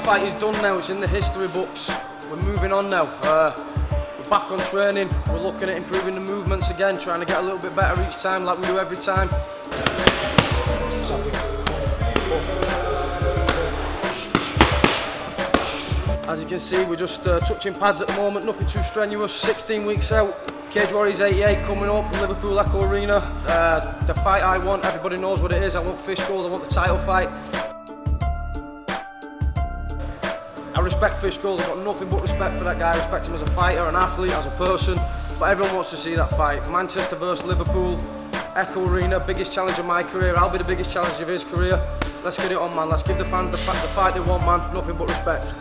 fight is done now, it's in the history books. We're moving on now. Uh, we're back on training, we're looking at improving the movements again, trying to get a little bit better each time like we do every time. As you can see, we're just uh, touching pads at the moment, nothing too strenuous. 16 weeks out, Cage Warriors 88 coming up, Liverpool Echo Arena. Uh, the fight I want, everybody knows what it is. I want Fishgold, I want the title fight. I respect Fishgold, I've got nothing but respect for that guy. I respect him as a fighter, an athlete, as a person. But everyone wants to see that fight. Manchester versus Liverpool, Echo Arena, biggest challenge of my career. I'll be the biggest challenge of his career. Let's get it on, man. Let's give the fans the, the fight they want, man. Nothing but respect.